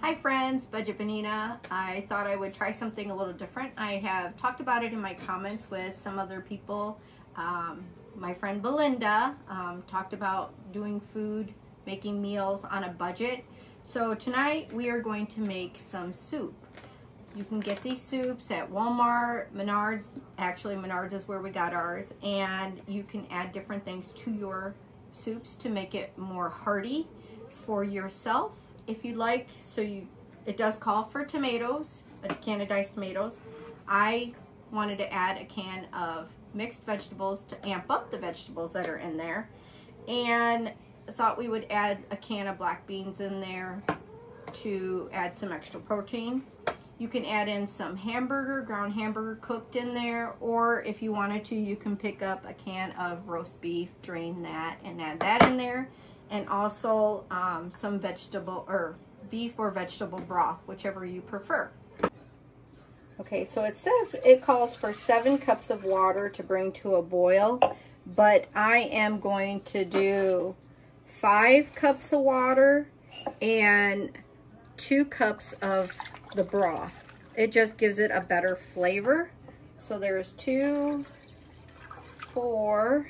Hi friends, Budget Benigna. I thought I would try something a little different. I have talked about it in my comments with some other people. Um, my friend Belinda um, talked about doing food, making meals on a budget. So tonight we are going to make some soup. You can get these soups at Walmart, Menards. Actually, Menards is where we got ours. And you can add different things to your soups to make it more hearty for yourself if you'd like. So you, it does call for tomatoes, a can of diced tomatoes. I wanted to add a can of mixed vegetables to amp up the vegetables that are in there. And thought we would add a can of black beans in there to add some extra protein. You can add in some hamburger, ground hamburger cooked in there, or if you wanted to, you can pick up a can of roast beef, drain that, and add that in there. And also um, some vegetable, or beef or vegetable broth, whichever you prefer. Okay, so it says it calls for seven cups of water to bring to a boil, but I am going to do five cups of water and two cups of the broth. It just gives it a better flavor. So there's two, four,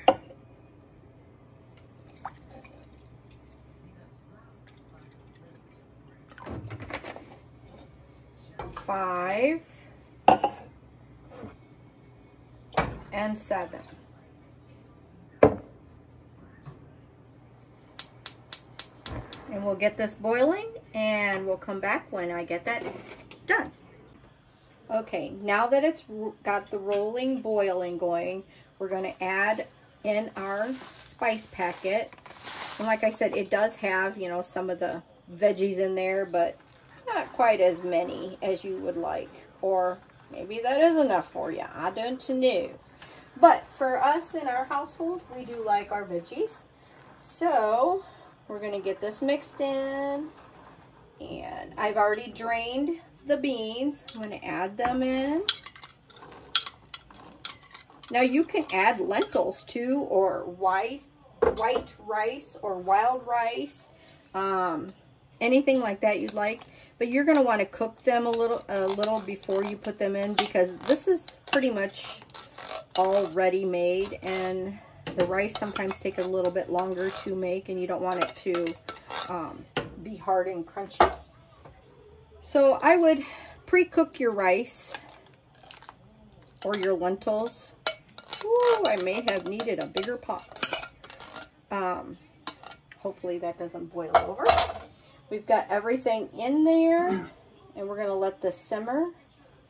five, and seven. And we'll get this boiling and we'll come back when I get that done. Okay, now that it's got the rolling boiling going, we're going to add in our spice packet. And like I said, it does have, you know, some of the veggies in there, but not quite as many as you would like. Or maybe that is enough for you. I don't know. But for us in our household, we do like our veggies. So we're going to get this mixed in. And I've already drained the beans. I'm going to add them in. Now you can add lentils too, or white, white rice, or wild rice. Um, anything like that you'd like. But you're going to want to cook them a little, a little before you put them in because this is pretty much all ready made and the rice sometimes take a little bit longer to make and you don't want it to um, be hard and crunchy. So I would pre-cook your rice or your lentils. Ooh, I may have needed a bigger pot. Um, hopefully that doesn't boil over. We've got everything in there and we're going to let this simmer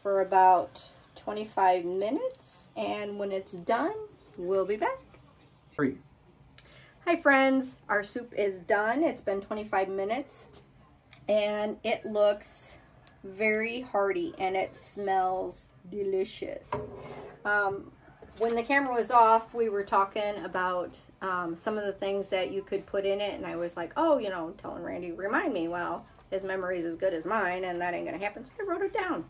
for about 25 minutes. And when it's done, we'll be back. Three. Hi friends, our soup is done. It's been 25 minutes and it looks very hearty and it smells delicious. Um, when the camera was off, we were talking about um, some of the things that you could put in it, and I was like, oh, you know, telling Randy, remind me. Well, his memory is as good as mine, and that ain't to happen, so I wrote it down.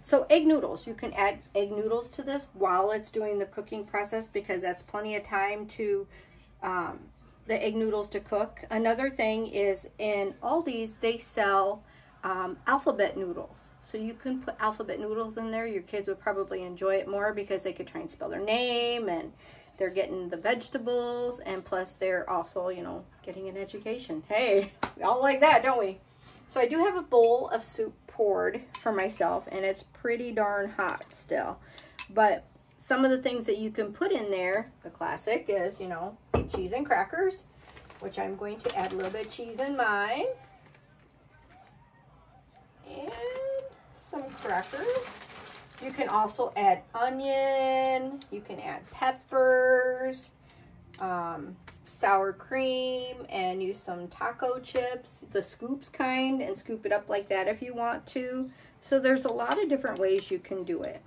So egg noodles, you can add egg noodles to this while it's doing the cooking process because that's plenty of time to um, the egg noodles to cook. Another thing is in Aldi's, they sell um, alphabet noodles. So you can put alphabet noodles in there. Your kids would probably enjoy it more because they could try and spell their name and they're getting the vegetables and plus they're also, you know, getting an education. Hey, we all like that, don't we? So I do have a bowl of soup poured for myself and it's pretty darn hot still. But some of the things that you can put in there, the classic is, you know, cheese and crackers, which I'm going to add a little bit of cheese in mine. And some crackers. You can also add onion. You can add peppers, um, sour cream, and use some taco chips, the scoops kind, and scoop it up like that if you want to. So there's a lot of different ways you can do it.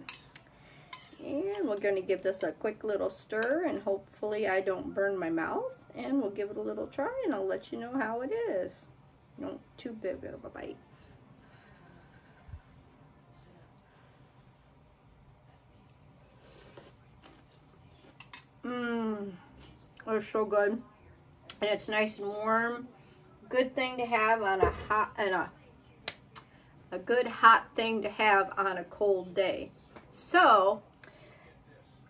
And we're going to give this a quick little stir, and hopefully I don't burn my mouth. And we'll give it a little try, and I'll let you know how it is. Not too big of a bite. It's so good. And it's nice and warm. Good thing to have on a hot, and a a good hot thing to have on a cold day. So,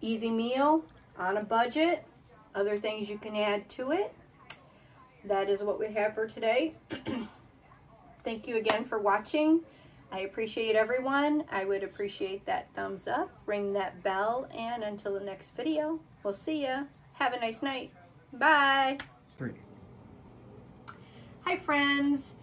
easy meal on a budget, other things you can add to it. That is what we have for today. Thank you again for watching. I appreciate everyone. I would appreciate that thumbs up, ring that bell, and until the next video, we'll see ya. Have a nice night. Bye. Three. Hi friends.